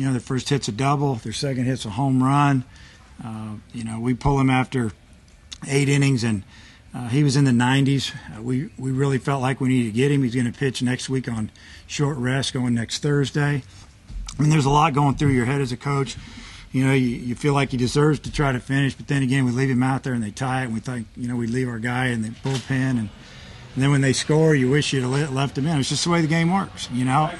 You know, their first hit's a double, their second hit's a home run. Uh, you know, we pull him after eight innings, and uh, he was in the 90s. Uh, we we really felt like we needed to get him. He's going to pitch next week on short rest, going next Thursday. I mean, there's a lot going through your head as a coach. You know, you, you feel like he deserves to try to finish, but then again, we leave him out there and they tie it, and we think, you know, we leave our guy in the bullpen, and, and then when they score, you wish you'd have left them in. It's just the way the game works, you know.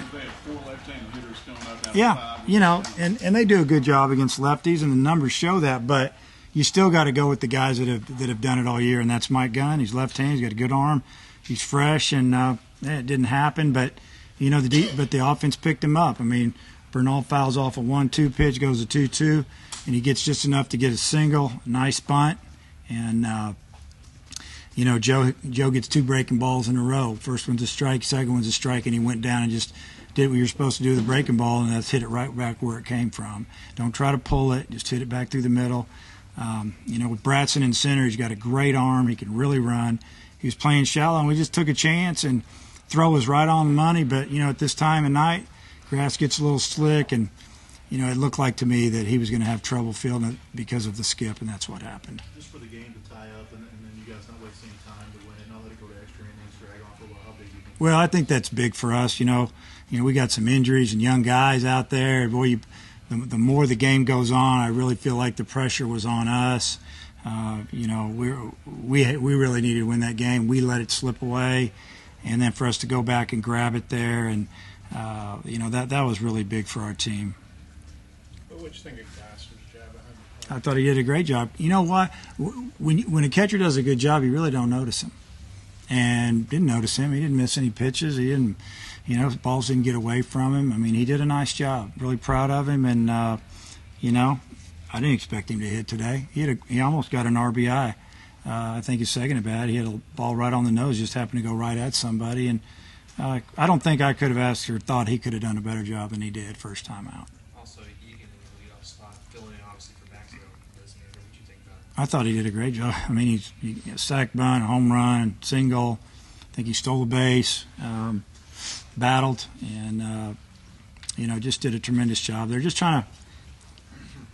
Yeah, you know, and, and they do a good job against lefties, and the numbers show that, but you still got to go with the guys that have that have done it all year, and that's Mike Gunn. He's left-handed. He's got a good arm. He's fresh, and uh, it didn't happen, but you know the deep, but the offense picked him up. I mean, Bernal fouls off a one-two pitch, goes to two-two, and he gets just enough to get a single. Nice bunt, and uh, you know Joe Joe gets two breaking balls in a row. First one's a strike, second one's a strike, and he went down and just did what you're supposed to do with the breaking ball, and that's hit it right back where it came from. Don't try to pull it; just hit it back through the middle. Um, you know, with Bratson in center, he's got a great arm. He can really run. He was playing shallow, and we just took a chance and throw was right on the money. But you know, at this time of night, grass gets a little slick, and you know, it looked like to me that he was going to have trouble fielding it because of the skip, and that's what happened. Just for the game to tie up, and, and then you guys not wasting time to win it, not let it go to extra innings, drag on for a while. How big do you think? Well, I think that's big for us. You know, you know, we got some injuries and young guys out there. Boy, you, the, the more the game goes on, I really feel like the pressure was on us. Uh, you know, we we we really needed to win that game. We let it slip away, and then for us to go back and grab it there, and uh, you know that that was really big for our team. What you think of Gosser's job? I thought he did a great job. You know why? When when a catcher does a good job, you really don't notice him, and didn't notice him. He didn't miss any pitches. He didn't, you know, balls didn't get away from him. I mean, he did a nice job. Really proud of him, and uh, you know, I didn't expect him to hit today. He had a, he almost got an RBI. Uh, I think his second at bat, he had a ball right on the nose, just happened to go right at somebody, and uh, I don't think I could have asked or thought he could have done a better job than he did first time out. I thought he did a great job. I mean, he's he, a sack home run, single. I think he stole a base, um, battled, and uh, you know just did a tremendous job. They're just trying to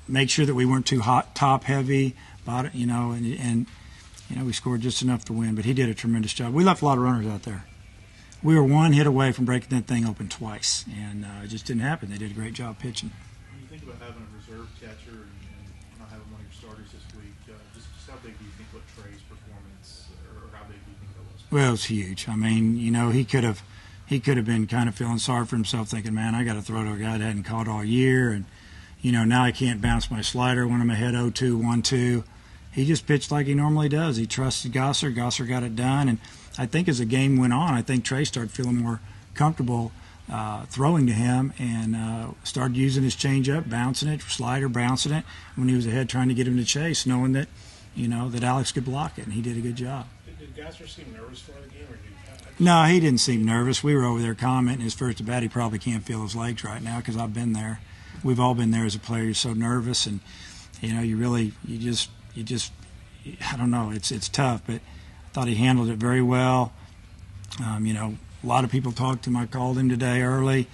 make sure that we weren't too hot, top heavy, bottom, you know, and, and you know we scored just enough to win. But he did a tremendous job. We left a lot of runners out there. We were one hit away from breaking that thing open twice, and uh, it just didn't happen. They did a great job pitching. When you think about having a reserve catcher and, and not having one of your starters this week, uh, just, just how big do you think what Trey's performance, or how big do you think that was? Well, it was huge. I mean, you know, he could have he could have been kind of feeling sorry for himself, thinking, "Man, I got to throw to a guy that hadn't caught all year, and you know, now I can't bounce my slider when I'm ahead 0-2, 1-2." He just pitched like he normally does. He trusted Gosser. Gosser got it done, and I think as the game went on, I think Trey started feeling more comfortable uh, throwing to him and uh, started using his changeup, bouncing it, slider, bouncing it when he was ahead, trying to get him to chase, knowing that you know that Alex could block it, and he did a good job. Did, did Gosser seem nervous for the game, or did? No, he didn't seem nervous. We were over there commenting his first at bat. He probably can't feel his legs right now because I've been there. We've all been there as a player. You're so nervous, and you know, you really, you just, you just, I don't know. It's it's tough, but I thought he handled it very well. Um, you know, a lot of people talked to him. I called him today early.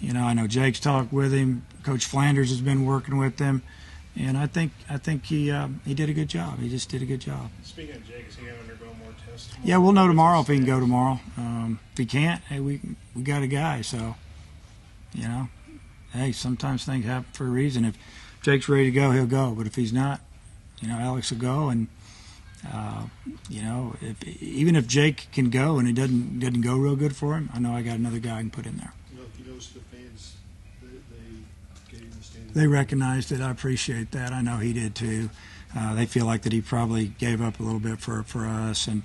You know, I know Jake's talked with him. Coach Flanders has been working with him, and I think I think he um, he did a good job. He just did a good job. Speaking of Jake, is he going to undergo more tests? Yeah, we'll know tomorrow if he can go tomorrow. Um, if he can't, hey, we we got a guy. So, you know, hey, sometimes things happen for a reason. If Jake's ready to go, he'll go. But if he's not, you know, Alex will go. And uh, you know, if even if Jake can go and it doesn't doesn't go real good for him, I know I got another guy I can put in there. You know, if you notice the fans, they, they the. They recognized it. I appreciate that. I know he did too. Uh, they feel like that he probably gave up a little bit for for us, and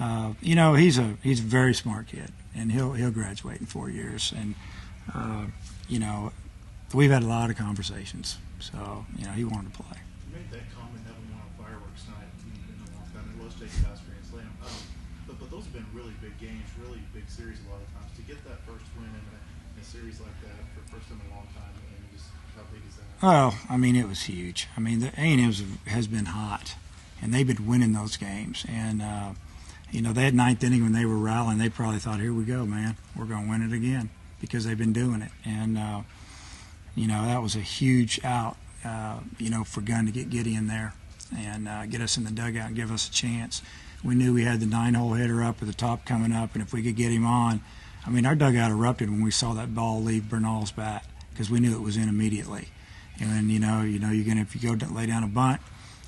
uh, you know he's a he's a very smart kid, and he'll he'll graduate in four years, and uh, you know we've had a lot of conversations, so you know he wanted to play. You made that comment having one on fireworks night in, in a long It was Jake Grand Slam. Um, but, but those have been really big games, really big series a lot of times. To get that first win in a, in a series like that for the first time in a long time, I mean, just how big is that? Well, I mean, it was huge. I mean, the A and M has been hot, and they've been winning those games. And uh, you know, they had ninth inning when they were rallying. They probably thought, "Here we go, man. We're going to win it again," because they've been doing it. And uh, You know, that was a huge out, uh, you know, for Gunn to get Giddy in there and uh, get us in the dugout and give us a chance. We knew we had the nine hole hitter up at the top coming up, and if we could get him on, I mean, our dugout erupted when we saw that ball leave Bernal's bat because we knew it was in immediately. And then, you know, you know, you're gonna if you go to lay down a bunt,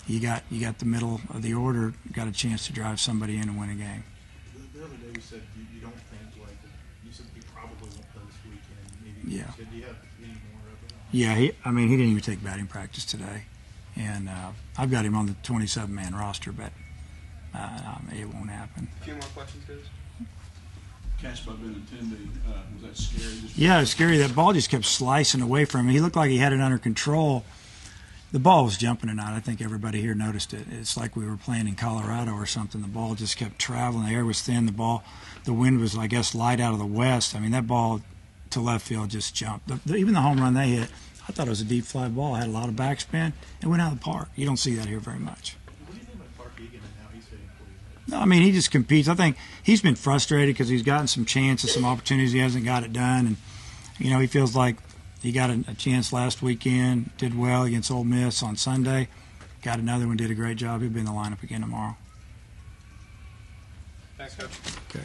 you got you got the middle of the order, got a chance to drive somebody in and win a game. The, the other day you said you, you don't think like you said you probably won't play this weekend. Maybe Yeah. Said, do you have any more of it? Yeah, he, I mean, he didn't even take batting practice today, and uh, I've got him on the 27 man roster, but uh, um, it won't happen. A few more questions, guys. Catch by Benintendi, uh, was that scary? Just Yeah, it's scary. That ball just kept slicing away from him. He looked like he had it under control. The ball was jumping tonight. I think everybody here noticed it. It's like we were playing in Colorado or something. The ball just kept traveling. The air was thin. The ball, the wind was, I guess, light out of the west. I mean, that ball to left field just jumped. The, the, even the home run they hit, I thought it was a deep fly ball. It had a lot of backspin. It went out of the park. You don't see that here very much. What do you think about Clark Eagan and how he's hitting for you? No, I mean he just competes. I think he's been frustrated because he's gotten some chances, some opportunities. He hasn't got it done, and you know he feels like he got a, a chance last weekend, did well against Ole Miss on Sunday, got another one, did a great job. He'll be in the lineup again tomorrow. Thanks, Coach. Okay.